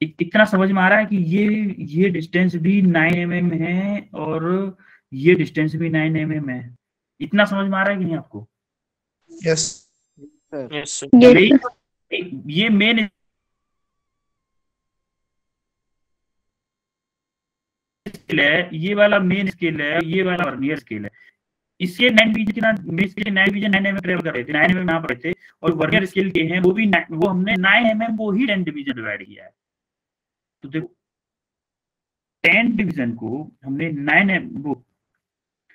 इतना समझ में आ रहा है कि ये ये डिस्टेंस भी नाइन एम एम है और ये डिस्टेंस भी नाइन एम एम है इतना समझ में आ रहा है कि नहीं आपको Yes. Sir Yes. Yes, sir. ये मेन स्केल है ये वाला मेन स्केल है ये वाला वर्नियर स्केल है इसके नाइन डिवीज़न के नाइन इसके nine division nine M travel कर रहे थे नाइन एम यहाँ पर थे और वर्नियर स्केल के हैं वो भी वो हमने नाइन एम एम वो ही टेन डिवीज़न डिवाइड किया है तो देखो टेन डिवीज़न को हमने नाइन एम वो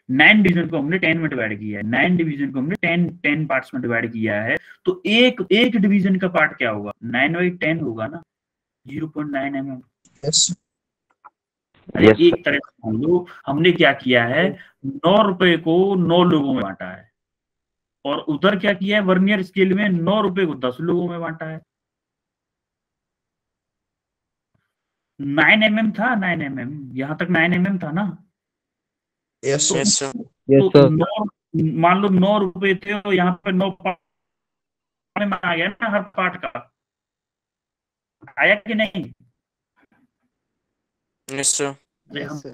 नाइन डिवीज़न को हमने टेन में डिवाइड किया है। नाइन डिवीज़न को हमने टेन टेन पार्ट्स में डिवाइड किया है। तो एक एक डिवीज़न का पार्ट क्या होगा? नाइन बाई टेन होगा ना? Zero point nine M M एक तरह से मान लो हमने क्या किया है? नौ रुपए को नौ लोगों में बांटा है। और उधर क्या किया है? वर्नियर स्केल में नौ रुपए को दस लोगों में बांटा है। नाइन एम एम था नाइन एम एम यहाँ तक नाइन एम एम था ना? Sir. yes, तो मान लो नौ रुपए थे और यहाँ पे नौ पार्ट में आ गया ना हर पार्ट का। आया कि नहीं. हम Yes.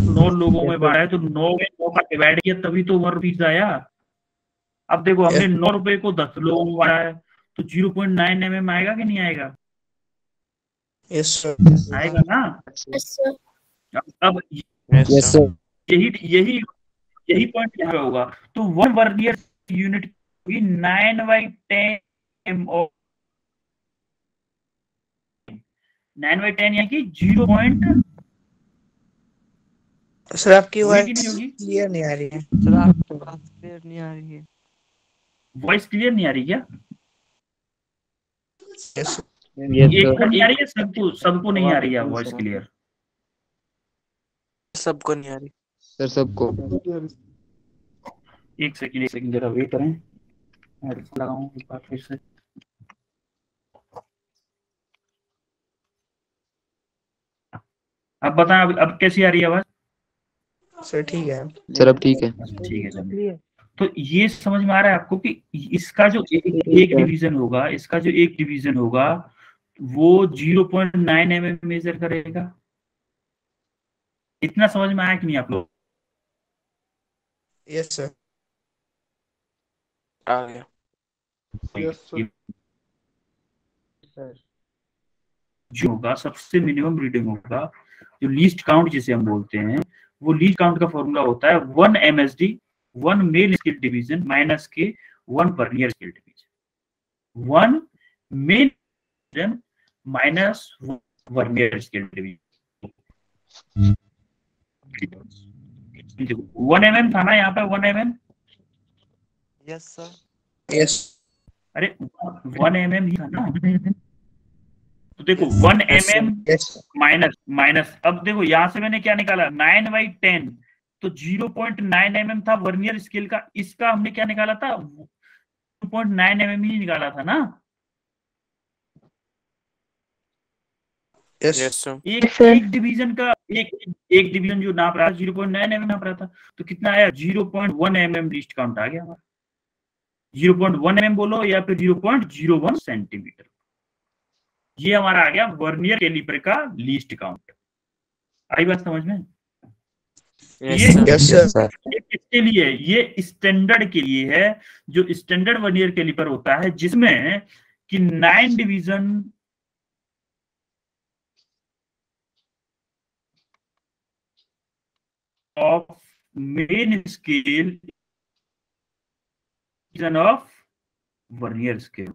नौ लोगों में बांटा है तो नौ में नौ का डिवाइड किया तभी तो वन रुपीज़ आया। अब देखो हमने नौ रुपए को दस लोगों में बांटा है तो zero point nine M M आएगा कि नहीं आएगा? Yes, sir. आएगा ना? Yes, sir. अब sir. यही यही यही पॉइंट यहाँ होगा। तो वन वर्नियर यूनिट होगी नाइन बाई टेन एम ओ नाइन बाई टेन यानी कि ज़ीरो पॉइंट सर आपकी होगी वॉइस क्लियर नहीं आ रही है। सर आपकी बात क्लियर नहीं आ रही है। वॉइस क्लियर नहीं आ रही क्या? एक को नहीं आ रही है? सबको सबको नहीं आ रही है वॉइस क्लियर सबको नहीं आ रही। सर सबको। एक सेकंड एक सेकंड जरा वेट करें। हेडफोन लगाऊँ एक बार फिर से। अब बताएँ अब, अब कैसी आ रही है आवाज़? सर ठीक है। सर अब ठीक है। ठीक है चलिए तो ये समझ में आ रहा है आपको कि इसका जो एक, एक डिवीज़न होगा इसका जो एक डिवीज़न होगा वो 0.9 एम मेजर करेगा। इतना समझ में आया कि नहीं आप लोग? यस सर आ गया। ये- जो होगा सबसे मिनिमम रीडिंग होगा जो लीस्ट काउंट जिसे हम बोलते हैं वो लीस्ट काउंट का फॉर्मूला होता है one M S D one main scale division minus के one vernier scale division one main division minus vernier scale division one M M था ना यहाँ पे one M M yes sir yes अरे one M M ही था ना। तो देखो one M M minus minus अब देखो यहाँ से मैंने क्या निकाला? नाइन बाई टेन तो zero point nine M M था वर्नियर स्केल का। इसका हमने क्या निकाला था? Two point nine M M ही निकाला था ना। यस यस सर एक Yes, sir. एक डिवीज़न का एक एक डिवीज़न जो नाप रहा था zero point nine M M नाप रहा था तो कितना आया? Zero point one M M least count आ गया हमारा। Zero point one M M बोलो या फिर zero point zero one centimetre ये हमारा आ गया वर्नियर कैलिपर का लीस्ट काउंट आई बात समझ में? ये- Yes, किसके लिए? ये स्टैंडर्ड के लिए है जो स्टैंडर्ड वर्नियर कैलिपर होता है जिसमें कि nine division of main scale division of vernier scale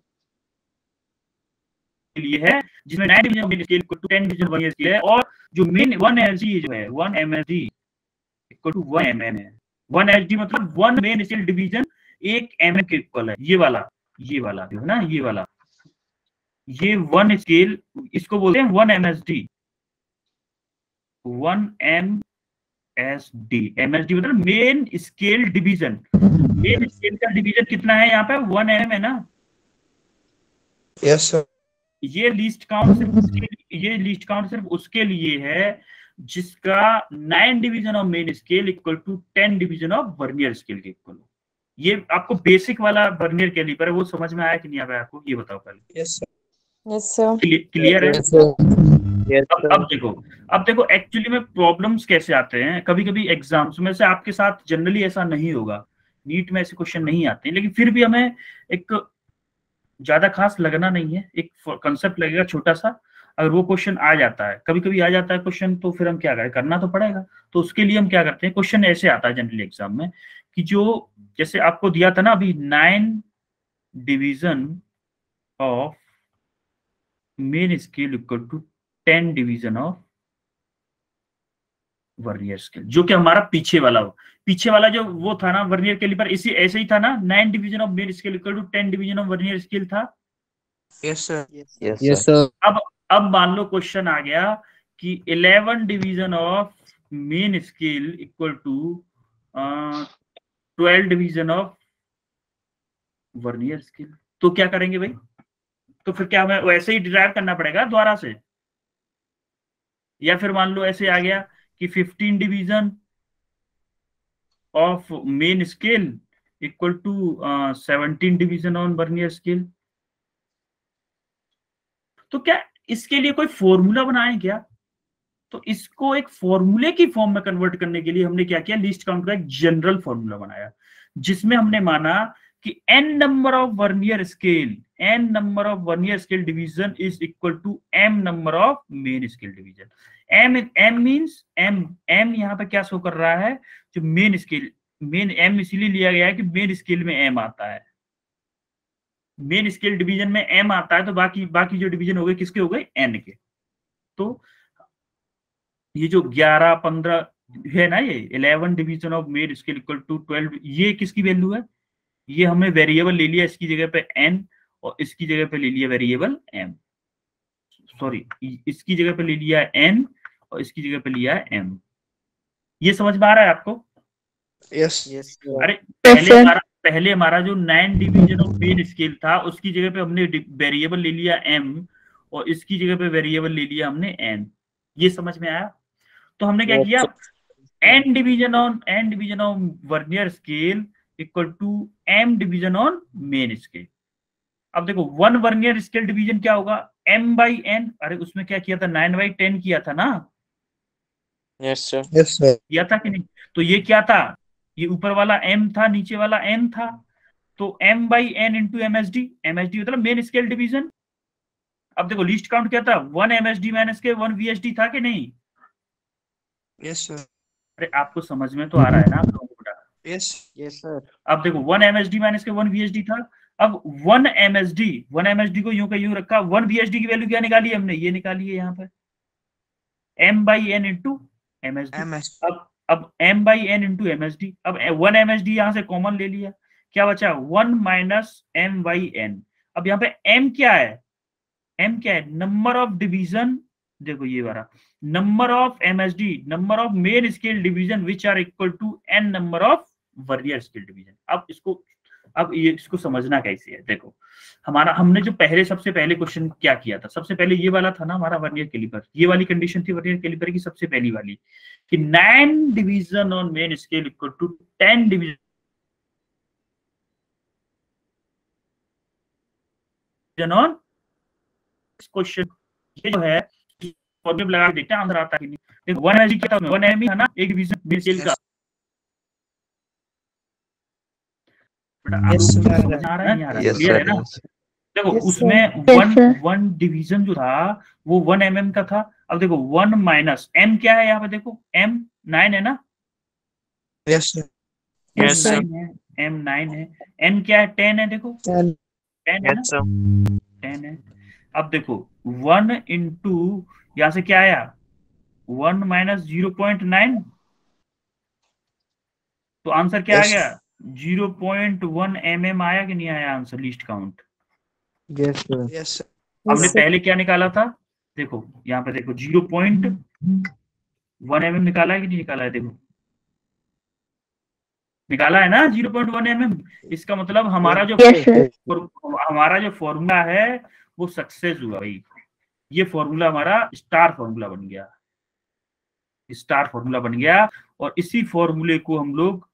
के लिए है, जिसमें नाइन डिवीज़न मेन स्केल को टेन डिवीज़न वर्नियर स्केल है और जो मेन वन एल जो है one M L equal to one M M है। वन एच डी मतलब वन मेन स्केल डिवीज़न एक एम एम के इक्वल है। ये वाला ये वाला जो है ना? ये वाला। ये वन स्केल इसको बोलते हैं one M S D one M S D M S D मतलब main scale division main scale का डिवीज़न कितना है यहाँ पे? वन एम है ना? यस सर ये लिस्ट काउंट सिर्फ़ उसके ये लिस्ट काउंट सिर्फ़ उसके लिए है जिसका nine division of main scale equal to ten division of vernier scale के इक्वल ये आपको बेसिक वाला वर्नियर कैलिपर है वो समझ में आया कि नहीं आया आपको? ये बताओ पहले। Yes sir Yes, sir. Clear है? यस सर Yes, अब अब देखो अब देखो एक्चुअली में प्रॉब्लम्स कैसे आते हैं? कभी कभी एग्ज़ाम्स में से आपके साथ जनरली ऐसा नहीं होगा। नीट में ऐसे क्वेश्चन नहीं आते हैं लेकिन फिर भी हमें एक ज़्यादा खास लगना नहीं है। एक कंसेप्ट लगेगा छोटा सा अगर वो क्वेश्चन आ जाता है। कभी कभी आ जाता है क्वेश्चन तो फिर हम क्या करें? करना तो पड़ेगा। तो उसके लिए हम क्या करते हैं? क्वेश्चन ऐसे आता है जनरली एग्ज़ाम में कि जो जैसे आपको दिया था ना अभी nine division of main scale equal to ten division of vernier scale जो कि हमारा पीछे वाला हो। पीछे वाला जो वो था ना वर्नियर कैलिपर इसी ऐसे ही था ना nine division of main scale equal to ten division of vernier scale था। Yes sir yes yes sir अब अब मान लो क्वेश्चन आ गया कि 11 division of main scale equal to twelve division of vernier scale तो क्या करेंगे भाई? तो फिर क्या हमें वैसे ही डिराइव करना पड़ेगा द्वारा से? या फिर मान लो ऐसे आ गया कि 15 division of main scale equal to 17 division on vernier scale तो क्या इसके लिए कोई फॉर्मूला बनाए क्या तो इसको एक फॉर्मूले की फॉर्म में कन्वर्ट करने के लिए हमने क्या किया? लिस्ट काउंट का एक जनरल फॉर्मूला बनाया, जिसमें हमने माना कि N number of vernier scale n number of vernier scale division is equal to m number of main scale division m m means m m यहाँ पे क्या शो कर रहा है? जो मेन स्केल मेन m इसीलिए लिया गया है कि मेन स्केल में m आता है। मेन स्केल डिवीज़न में m आता है तो बाकी बाकी जो डिवीज़न हो गए, किसके हो गए? n के। तो ये जो 11 15 है ना ये 11 division of main scale equal to 12 ये किसकी वैल्यू है? ये हमने वेरिएबल ले लिया, इसकी जगह पे n और इसकी जगह पे ले लिया वेरिएबल m सॉरी इसकी जगह पे ले लिया n और इसकी जगह पे लिया m ये समझ में आ रहा है आपको? यस यस अरे पहले हमारा पहले हमारा जो nine division of main scale था उसकी जगह पे हमने वेरिएबल ले लिया m और इसकी जगह पे वेरिएबल ले लिया हमने n ये समझ में आया? तो हमने क्या किया? n division on n division on vernier scale equal to m division on main scale अब देखो वन वर्नियर स्केल डिवीज़न क्या होगा? M बाई n अरे उसमें क्या किया था? नाइन बाई टेन किया था ना? यस सर यस सर किया था कि नहीं? तो ये क्या था? ये ऊपर वाला m था नीचे वाला n था। तो m by N into M S D M S D मतलब मेन स्केल डिवीज़न अब देखो लिस्ट काउंट क्या था? One M S D minus के वन वी एस डी था कि नहीं? यस सर अरे आपको समझ में तो आ रहा है ना? आप लोगों को यस यस सर अब देखो one M S D minus के वन वी एस डी था। अब one M S D one M S D को यूँ का यूँ रखा वन वी एस डी की वैल्यू क्या निकाली हमने? ये निकाली है यहाँ पे M by N into M S D अब अब m by N into M S D अब वन एम एस डी यहाँ से कॉमन ले लिया। क्या बचा? One minus M by N अब यहाँ पे m क्या है? M क्या है? नंबर ऑफ़ डिवीज़न देखो ये वाला। Number of M S D number of main scale division which are equal to N number of vernier scale division अब इसको अब ये इसको समझना कैसे है? देखो, हमारा, हमने जो पहले, सबसे पहले क्वेश्चन क्या किया था? सबसे पहले ये वाला था ना हमारा वर्नियर कैलिपर ये वाली कंडीशन थी वर्नियर कैलिपर की सबसे पहली वाली, कि nine division on main scale equal to ten division on question ये जो है फॉर्मूला लगा देखते हैं आंसर आता है कि नहीं। वन एम क्या था? वन एम है ना, एक डिवीज़न मेन स्केल का बेटा, आप Yes, लोगों को sir. समझ आ रहा है नहीं आ रहा है यस क्लियर है सर देखो उसमें वन वन डिवीज़न जो था वो वन एम एम का था। अब देखो वन माइनस एम क्या है यहाँ पे? देखो एम नाइन है ना? यस सर एम नाइन है एम एन क्या है? टेन है देखो। टेन टेन है टेन है। अब देखो वन इंटू यहाँ से क्या आया? One minus zero point nine तो आंसर क्या आ गया? Zero point one M M आया कि नहीं आया answer least count yes yes हमने पहले क्या निकाला था? देखो यहाँ पे देखो zero point one M M निकाला है कि नहीं निकाला है? देखो। निकाला है ना zero point one M M इसका मतलब हमारा जो Yes, हमारा जो फॉर्मूला है वो सक्सेस हुआ भाई। ये फॉर्मूला हमारा स्टार फॉर्मूला बन गया। स्टार फॉर्मूला बन गया और इसी फॉर्मूले को हम लोग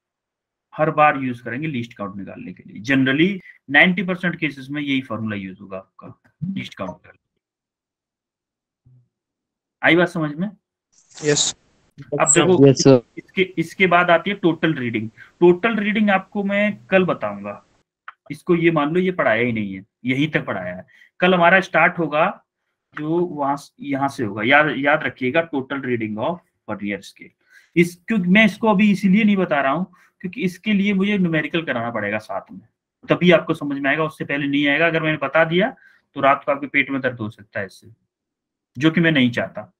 हर बार यूज़ करेंगे लिस्ट काउंट निकालने के लिए। जनरली 90 परसेंट केसेस में यही फॉर्मूला यूज़ होगा आपका लिस्ट काउंट आई बात समझ में? यस अब देखो यस इसके इसके बाद आती है टोटल रीडिंग टोटल रीडिंग आपको मैं कल बताऊँगा। इसको ये मान लो ये पढ़ाया ही नहीं है। यहीं तक पढ़ाया है। कल हमारा स्टार्ट होगा जो वहाँ यहाँ से होगा। याद याद रखिएगा total reading of vernier scale इस क्योंकि मैं इसको अभी इसीलिए नहीं बता रहा हूँ क्योंकि इसके लिए मुझे न्यूमेरिकल कराना पड़ेगा साथ में। तभी आपको समझ में आएगा उससे पहले नहीं आएगा। अगर मैंने बता दिया तो रात को आपके पेट में दर्द हो सकता है इससे जो कि मैं नहीं चाहता।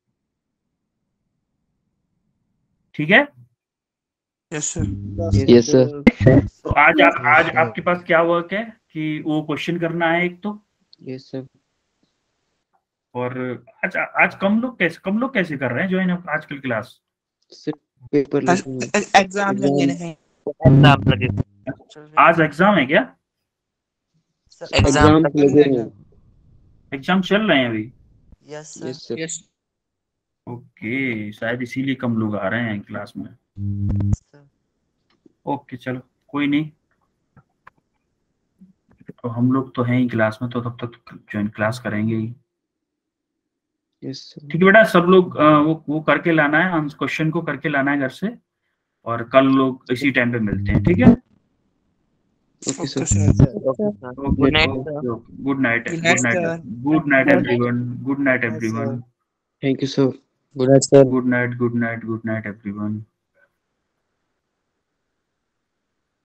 ठीक है? यस सर यस सर तो आज आप आज आपके पास क्या वर्क है कि वो क्वेश्चन करना है एक तो? यस सर और आज आज कम लोग कैसे कम लोग कैसे कर रहे हैं? ज्वाइन आजकल क्लास सर पेपर एग्ज़ाम लगे हैं। एग्ज़ाम लगे आज एग्ज़ाम है क्या? एग्ज़ाम एग्ज़ाम चल रहे हैं। अभी? यस सर यस ओके शायद इसीलिए कम लोग आ रहे हैं क्लास में। ओके चलो कोई नहीं। तो हम लोग तो हैं ही क्लास में तो तब तक ज्वाइन क्लास करेंगे ही। ठीक है बेटा सब लोग वो वो करके लाना है क्वेश्चन को करके लाना है घर से। और कल लोग इसी टाइम पे मिलते हैं ठीक है? Good night good night good night everyone good night everyone thank you sir good night sir good night good night good night everyone